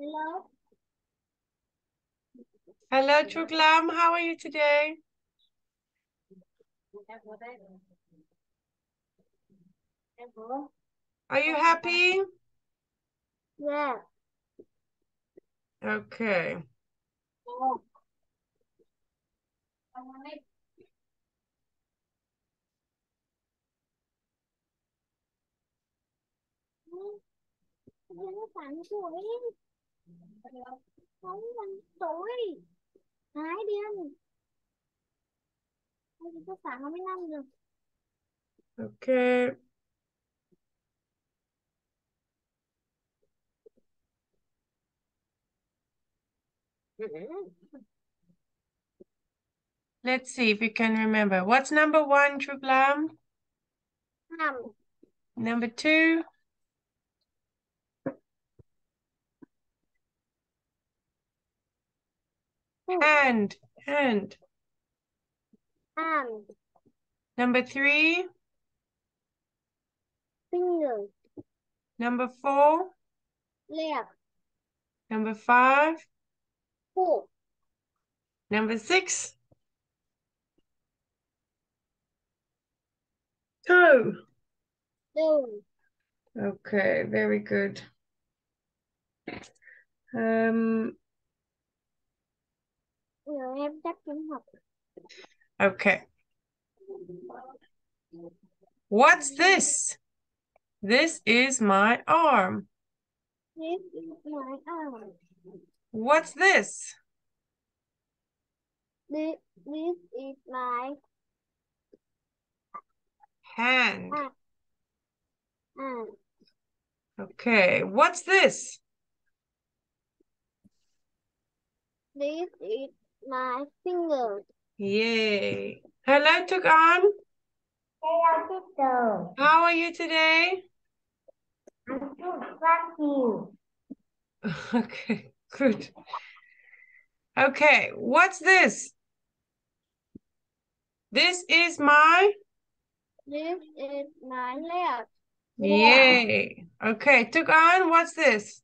Hello. Hello, Truc Lam. How are you today? Are you happy? Yeah. Okay. Nó phản tuổi. Không phản tuổi. Hai đi anh. Bây giờ có 25 rồi. Okay. Let's see if you can remember. What's number one, Truc Lam? Năm. Number two? Hand, hand. Hand. Number three? Finger. Number four? Leg. Number five? Foot. Number six? Toe. Two. Okay, very good. Um, Em chắc học. okay. What's this? This is my arm. This is my arm. What's this? This, this is my Hand. hand. Okay, what's this? This is my finger. Yay. Hello, Thuc Anh. Hello, teacher. How are you today? I'm good, thank you. Okay, good. Okay, what's this? This is my This is my leg. yay. Okay, Thuc Anh, what's this?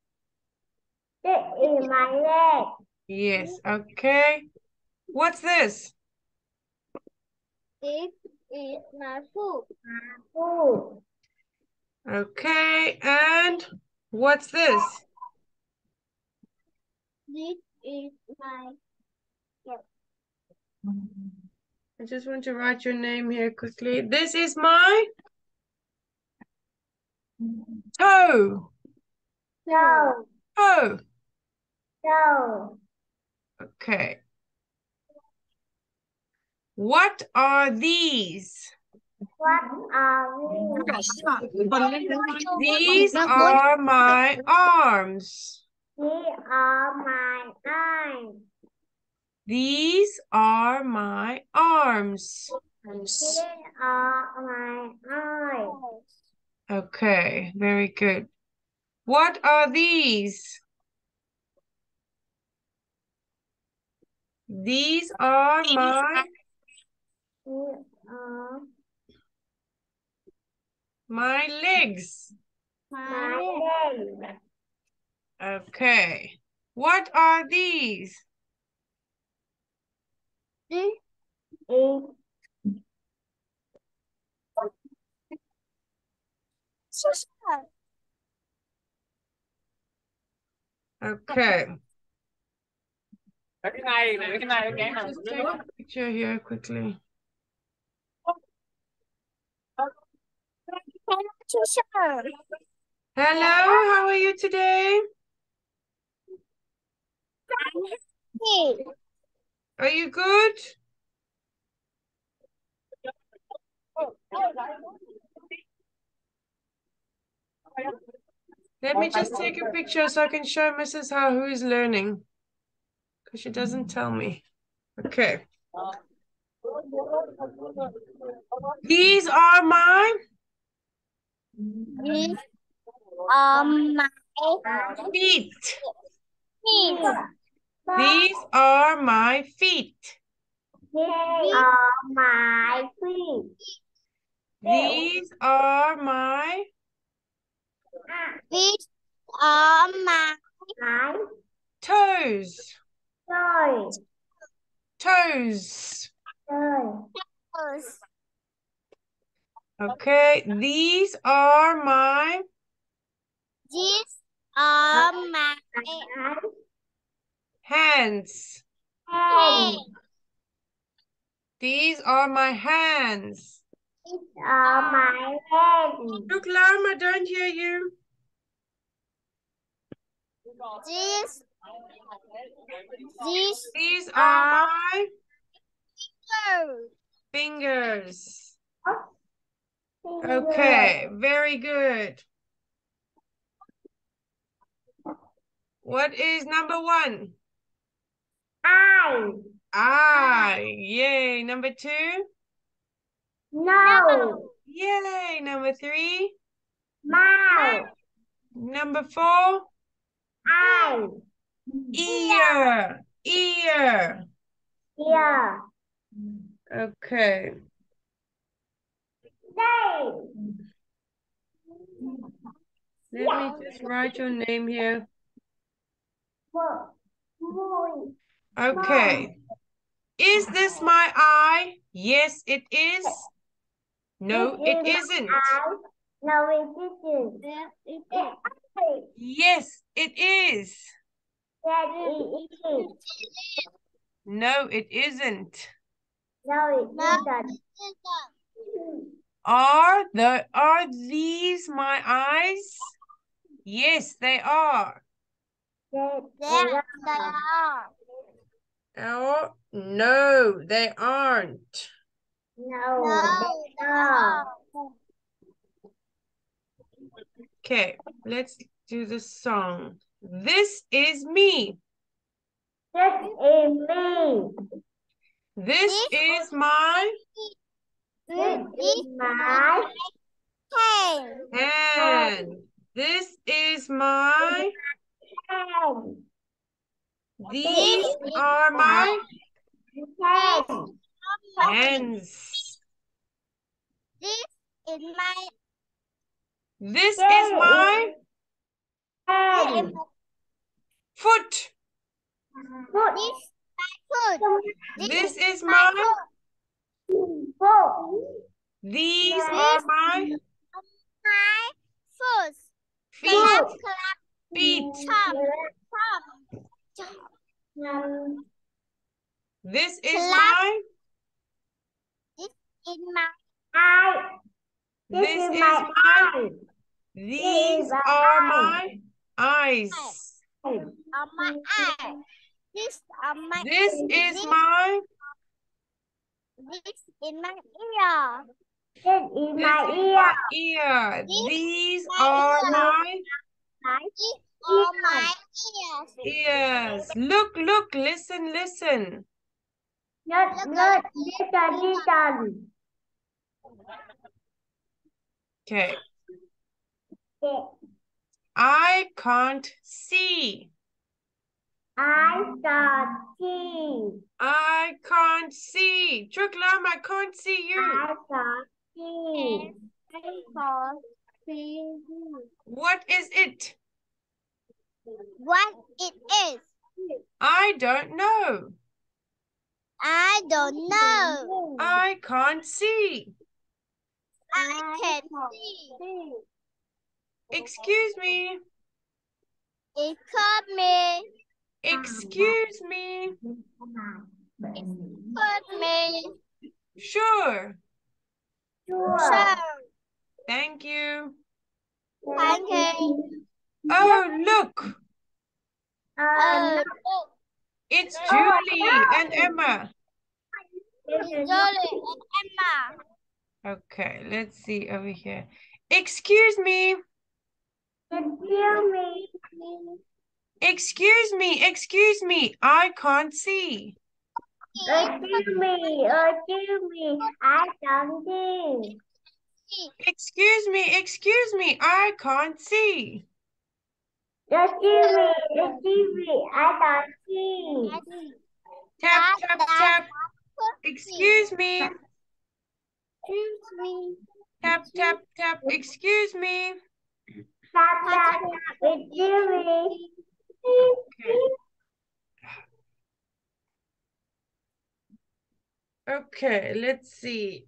This is my leg. Yes, okay. What's this? This is my foot. My foot. Okay, and what's this? This is my I just want to write your name here quickly. This is my toe. toe. Toe. Toe. Okay. What are these? What are these? These are my arms. These are my eyes. These are my arms. These are my eyes. Okay, very good. What are these? These are my my legs. my legs. Okay. What are these? Okay. Cái này cái này cái này Just take a picture here quickly. Hello, how are you today? Are you good? Let me just take a picture so I can show Mrs. how who is learning. Because she doesn't tell me. Okay. These are my These are my feet. feet. These are my feet. These are my feet. These are my These are my my toes. Toes. Okay, these are my These are my Cái hands. These are my hands. These are my hand. Look, Lam, I don't hear you. These These These are my are fingers. Okay, very good. What is number one? Eye. Eye. Ah, yay. Number two? No. Yay. Number three? Mouth. Number four? Eye. Ear. Ear. Ear. Okay. Day. Let me just write your name here. Môi. Môi. Okay. Is this my eye? Yes, it is. No, This it is isn't. No, it isn't. Yes, it is. Yes, it is. No, it isn't. No, it No. isn't. Are the are these my eyes? Yes, they are. They, they they are. are. Oh, no, they aren't. No, No, they they are. are. Okay, let's do the song. This is me. This is me. This This is my This is my hand. hand. This is my hand. these are my Hand. hands. This is my This is my Hand. Foot. Foot. this my foot. This is my my foot. Foot. these are my My foot. feet. Clap, clap, Feet. chop, chop. This is Clap. my In my eye. This, This is, is my my- eye. these my are eye. my eyes. On my eye. This on my This is my this in my ear. This is this my is ear. my ear. This These my are ear. my This on my ears. ears. Look, look, listen, listen. Not, not, listen, listen. Okay. Okay. I can't see. I can't see. I can't see. Truc Lam, I can't see you. I can't see. I can't see What is it? what it is. I don't know. I don't know. I can't see. I can see. Excuse me. It caught me. Excuse me. Caught me. Sure. Sure. So, Thank you. thank you. Oh, look. Uh, Uh, It's Julie and Emma. this is and Emma. Okay, let's see over here. Excuse me. Excuse me. Excuse me. Excuse me. I can't see. Excuse me. Excuse me. I can't see. Excuse me. Excuse me. I can't see. Excuse me. Excuse me. I can't see. Tap, tap, tap. Excuse me. Excuse me. Tap, tap, tap. Excuse me. Okay, let's see.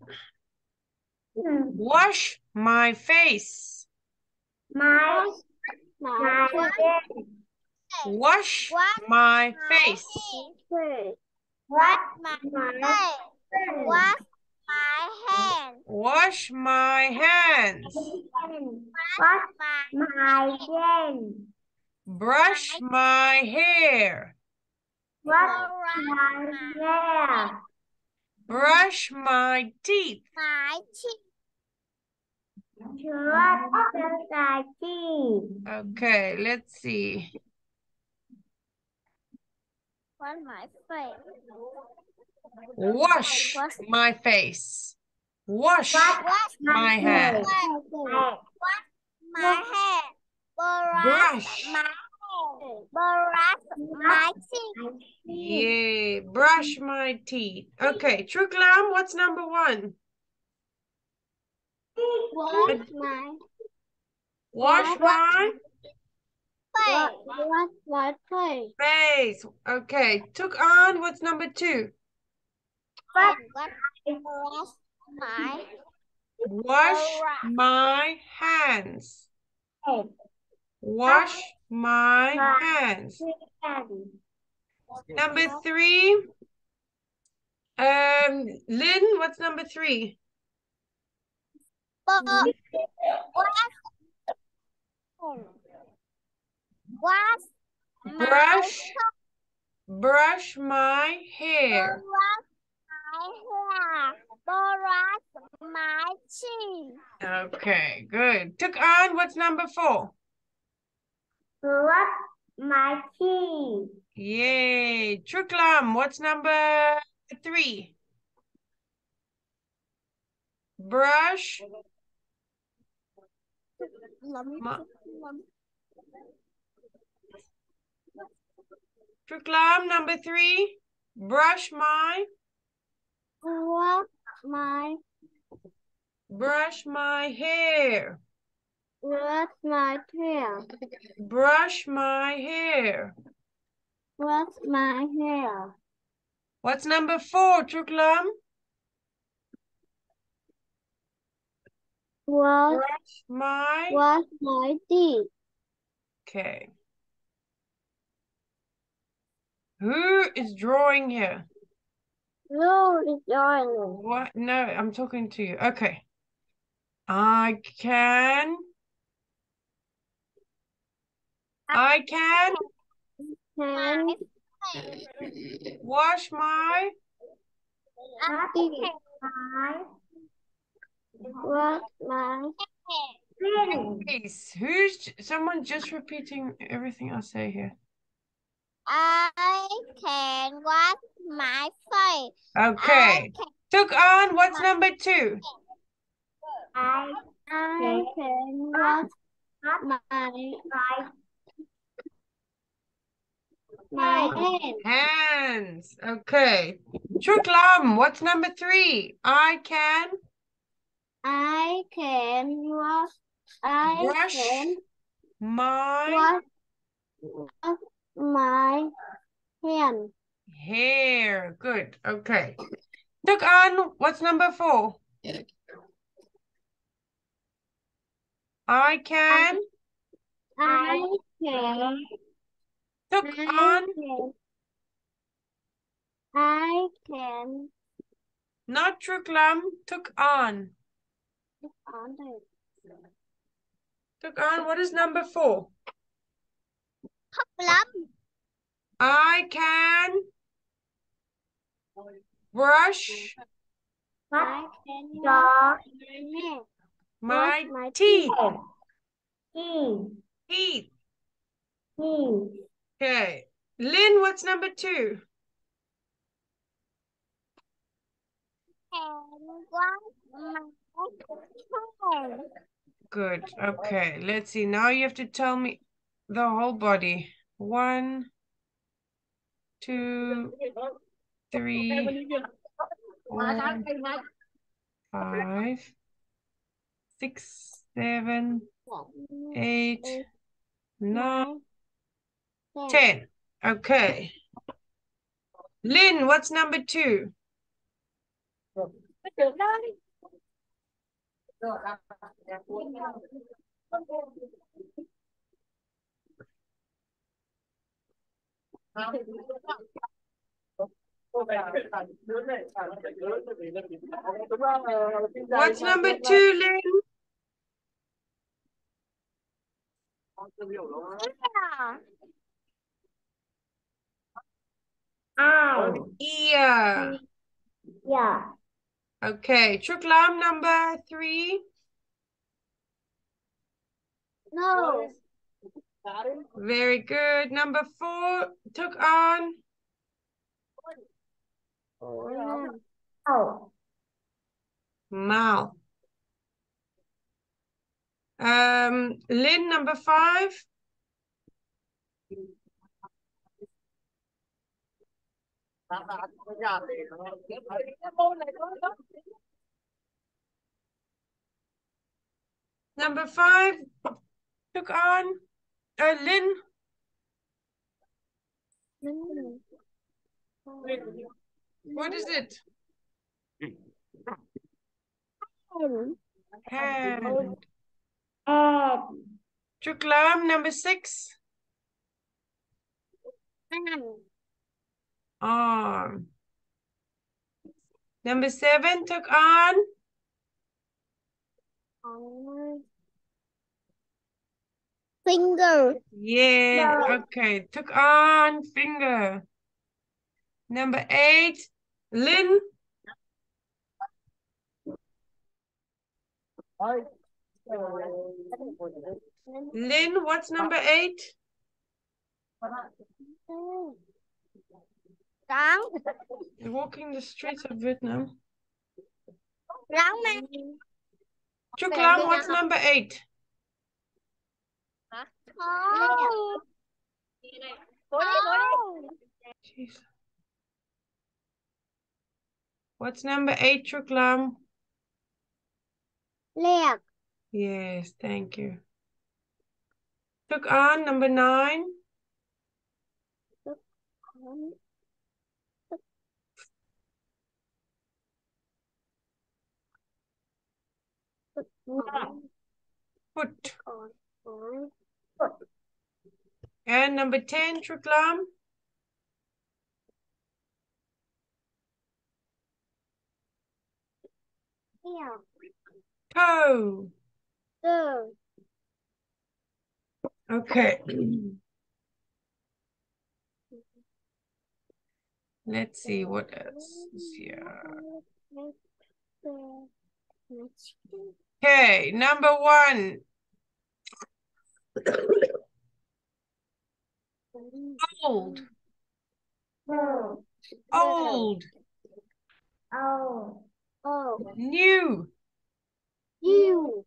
Wash my face. My, my face. Wash, Wash my face. Wash my face. Wash my hands. Wash my hands. what My my hand Brush my hair. what my hair Brush my teeth. my cheek. what the teeth Okay, let's see. Wash my face. Wash Wash my face. Wash Wash my hands. my my my hair. Brush Brush. my hair. Brush my teeth. Yay. Brush my teeth. Okay, Truc Lam, what's number one? Wash my Wash my face. Wash my face. face. Okay, Thuc Anh, what's number two? What Wash my Wash my hands. Wash my hands. Number three. Um, Linh, what's number three? Wash. Wash. Brush. Brush my hair. Brush my hair. Brush my cheek. Okay, good. Thuc Anh, what's number four? what my teeth Yay. Truc Lam, what's number three? Brush Ma- Truc Lam, number three. Brush my, Wash my brush my hair. brush my hair. Brush my hair. Brush my hair. What's number four, Truc Lam? Wash Brush my, wash my teeth. okay. Who is drawing here? No, it's yawning. What? No, I'm talking to you. Okay. I can. I can Can wash my teeth. my Wash my fin face. Who's someone just repeating everything I say here? I can wash my face. Okay. Thuc Anh. What's number two? I I can wash my my my hands. Hands. Okay. Truc Lam. What's number three? I can I can wash. I Brush can my wash wash my hands. hair. Good. Okay. Thuc Anh. What's number four? I can. I can. Took I on. can. I can. Not Truklam. Thuc Anh. Thuc Anh Thuc Anh. What is number four? Plum. I can brush I can wash my my teeth. teeth Teeth. teeth Okay. Linh, what's number two? And wash my hands. Good. Okay. Let's see. Now you have to tell me the whole body. One, two, three, four, five, six, seven, eight, nine, ten. Okay. Linh, what's number two? What's number two, Linh? Ai. Ear. Oh, yeah. Okay, Truc Lam number three. no Very good. Number four, Thuc Anh. Ồ. Mouth. Um, Linh number five. Number five, Thuc Anh. Uh, Linh. What is it? Hand. Ed. Truc Lam number six. Arm. Number seven, Thuc Anh. Finger Yeah, No. okay. Thuc Anh finger. Number eight, Linh. Linh, what's number eight? trắng Walking the streets of Vietnam. trắng này Truc Lam, what's number eight? Không không Jeez. What's number eight, Truc Lam? lẹt Yes, thank you. Thuc Anh number nine. Foot. And number 10, Truc Lam. Toe. từ Okay. Let's see what else is here. Okay, number one. Old. old Old. Ồ. ồ New. you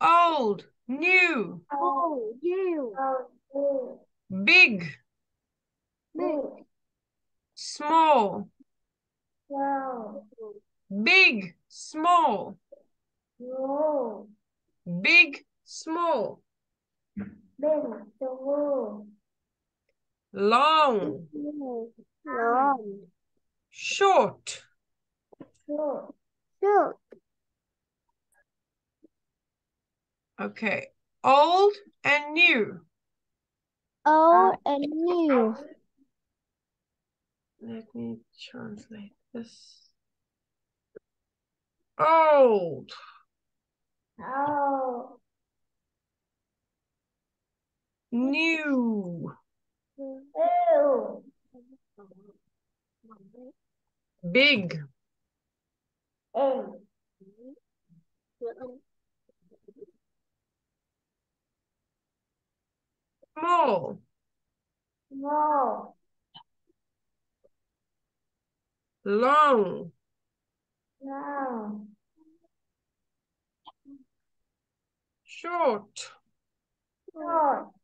Old. New. ồ you Ồ. Ừ. Big. Big. Small. Wow. Big. Small. Wow. Big. Small. Big. Wow. Long. long Short. Short. short Okay. Old and new. old and new Let me translate this. Old. Oh. New. Big. Small. Small. Long. Long. Short. Short.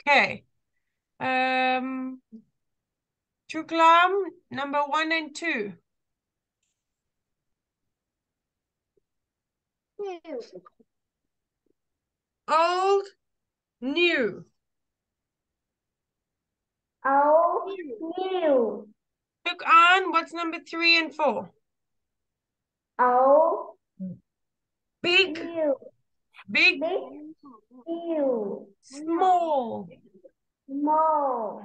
Okay. Um, Truc Lam, number one and two. new Old, new. Old. New. Look on. What's number three and four? Old. Big, New. big, Big. New. small. Small.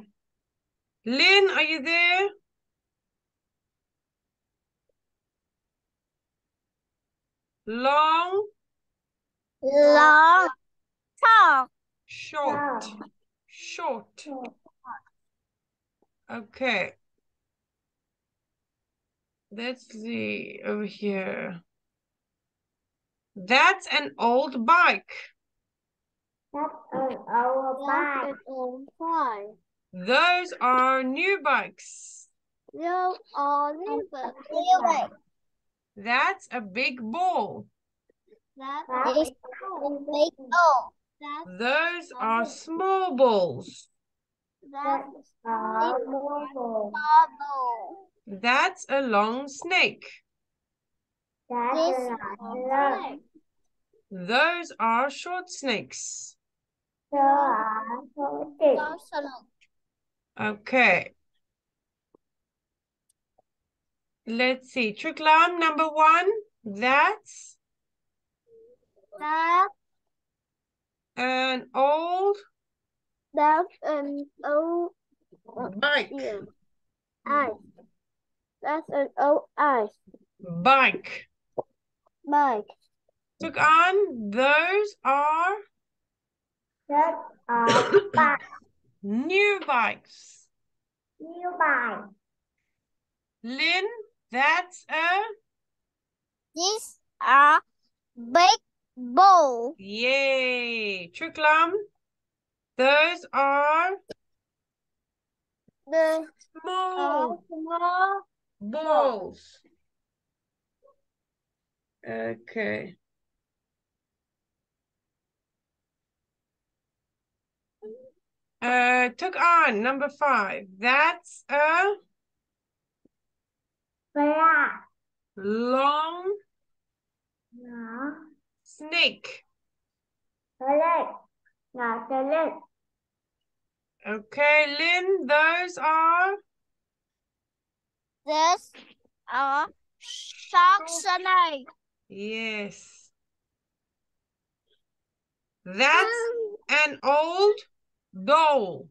Linh, are you there? Long, Long. Short. short, Short. short. Okay. Let's see over here. That's an old bike. That's an old That's bike. an old toy. Those are new bikes. No olive. Silver. That's a big ball. That's That's a big ball. Those are small balls. that's a marble. bubble. That's a long snake. That's a is long. Those are short snakes. So are salted. Salad. Okay. Let's see. Truc Lam, number one. That's That an old that's an old bike. Ice. That's an old ice. Bike. Bike. Thuc Anh. Those are That's a bike. new bikes. New bike. Linh, that's a These are big bowl. yay. Truc Lam, those are The small small balls. Okay. Uh, Thuc Anh number five. That's a Black. long Nó. snake. Salad. Nó salad. Okay, Linh, those are This are shark snake. yes. That's an old doll.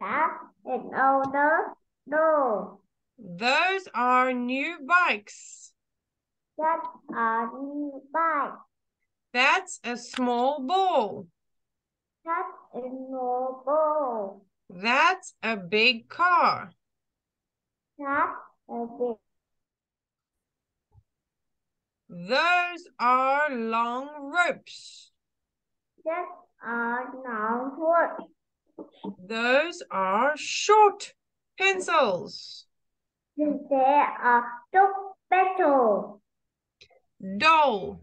That's older door. Those are new bikes. That's a new bike. That's a small ball. That's a new ball. That's a big car. That's a big Those are long ropes. That's a long wood. Those are short pencils. There are two petal. Doll,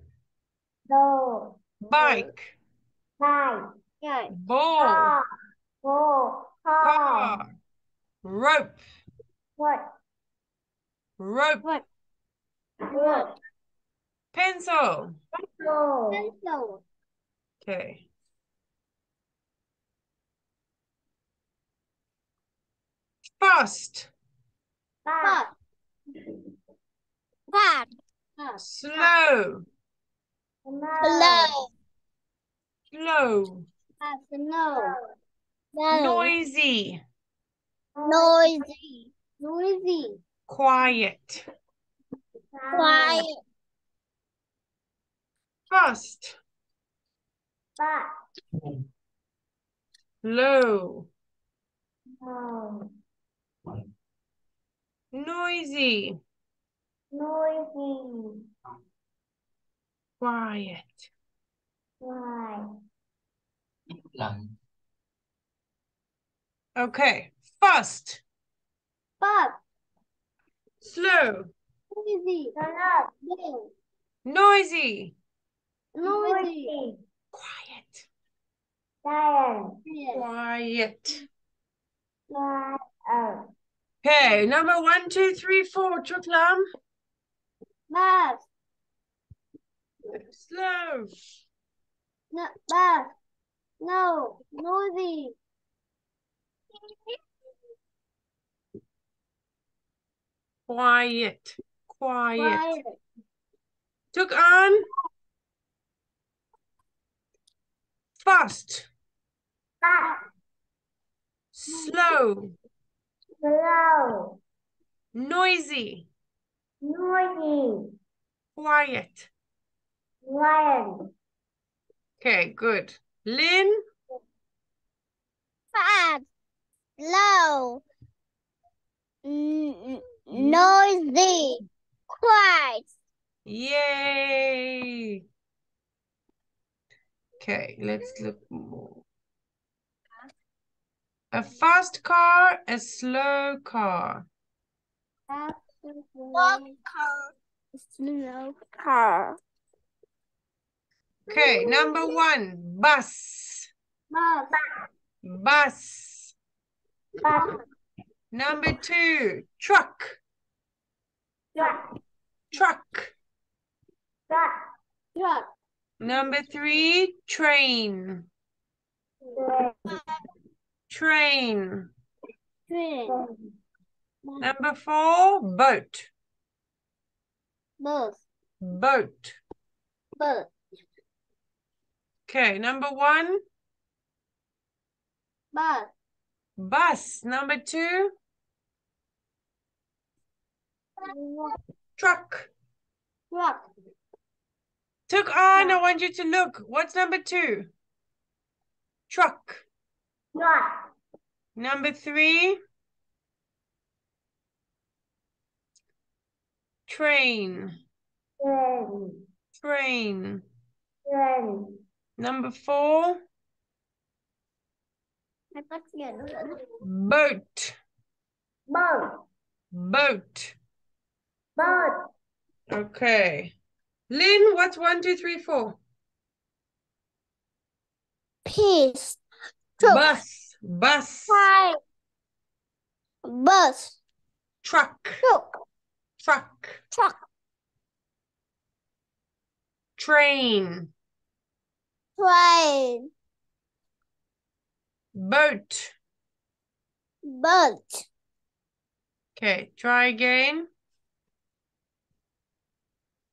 Door. bike, Bike. Okay. ball, Car. Ball. Car. car, rope, Wood. rope, Wood. pencil. Pencil. Pencil. Okay. Fast, Bike. Pat. slow, slow, Pat. Snow. Noisy, Noisy. Noisy. quiet, Quiet. fast, Bike. low, No. Noisy, Noisy. quiet. Why? Okay, fast, Pat. slow, Noisy. Salad. Noisy, Noisy. Noisy. quiet, Lion. Yes. quiet. Okay, number one, two, three, four, Truc Lam. Pat. Slow, No. Pat. No. Noisy. Quiet. Quiet. Quiet. Thuc Anh. Fast. Fast. Slow. Slow. Noisy. Noisy. Quiet. Quiet. Okay, good. Linh. Fast. Slow. N- n- noisy. Quiet. Yay. Okay, let's look more. A fast car, a slow car. Walk car. Slow car. Okay, number one, bus. Bus. Bus. Bus. Number two, truck. Truck. Truck. Truck. Truck. Number three, train. Train. Train. Train. Number four, boat. Boat. Boat. Bus. Okay, number one, Bus. bus. Number two, truck. Truck. Thuc Anh, I want you to look. What's number two? Truck. Number three, train. Train. Train. Train. Number four, boat. Boat. Boat. Boat. Okay. Linh, what's one, two, three, four? Peace. Truck. Bus. Bus. Bus. Truck. Truck. Truck. Truck. Train. Train. Boat. Boat. Okay, try again.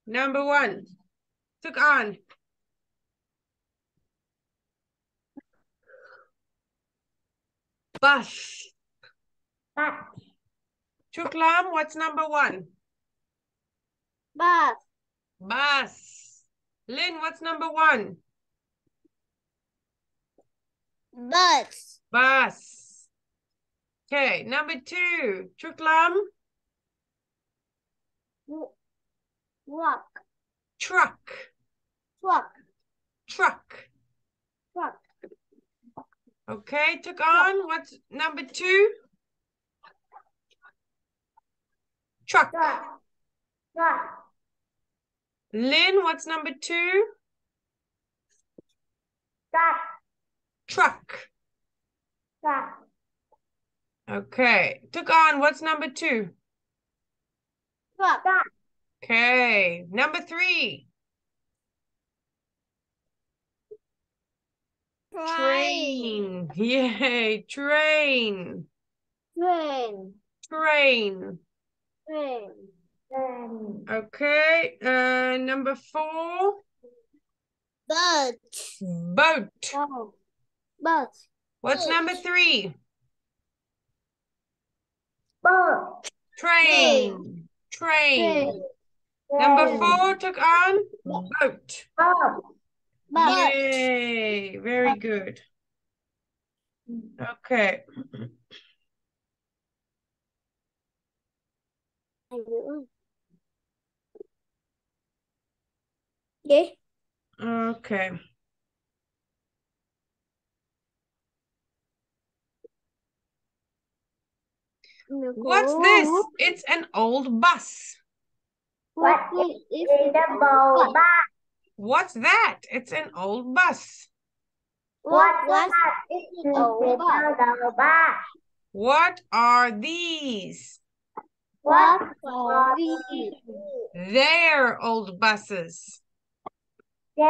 Number one. Thuc Anh. Bus. Bus. Truc Lam, what's number one? Bus. Bus. Linh, what's number one? Bus. Bus. Okay, number two. Truc Lam, Walk. truck. Truck. Truck. Truck. Okay, Thuc Anh. What's number two? Truck. Truck. Truck. Linh, what's number two? Truck. Truck. Truck. Okay, Thuc Anh. What's number two? Truck. Truck. Okay, number three. Train. Train. Yay, train. Train. Train. Train. Train. Okay, uh, number four. Boat. Boat. Boat. Boat. What's number three? Boat. Train. Train. Train. Number four Thuc Anh boat. Boat. Boat. Yay, very good. Okay. Yeah. Okay. What's this? It's an old bus. What is the. Bus. What's that? It's an old bus. What What was is is in old bus? What are these? What What are these? They're old buses. They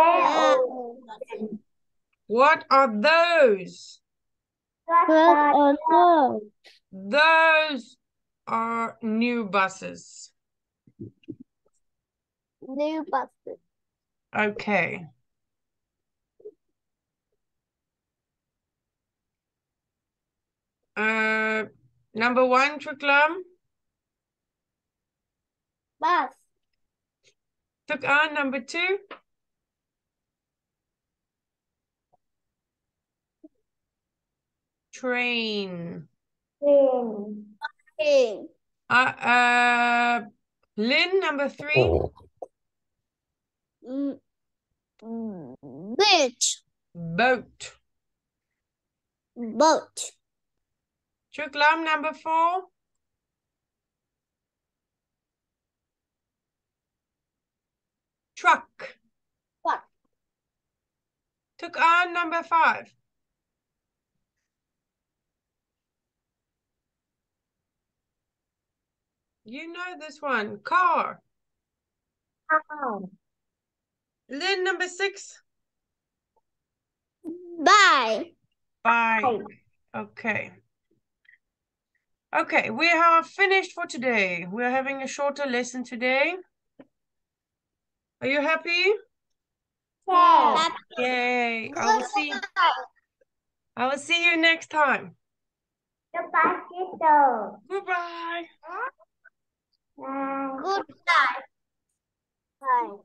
What are those? What What are are those? Those are new buses? New buses. Okay. Uh, number one, Truc Lam. Bus. Thuc Anh number two. Train. Train. Train. Uh, uh, Linh, number three. Mm, mm, Beach. Boat. Boat. Truc Lam, number four. Truck. Truck. Thuc Anh number five. You know this one. Car. Car. Linh, number six. Bye. Bye. Okay. Okay, we are finished for today. We're having a shorter lesson today. Are you happy? Yes. Yay. I will see I will see you next time. The bicycle. Goodbye. Bye. Good night. Bye.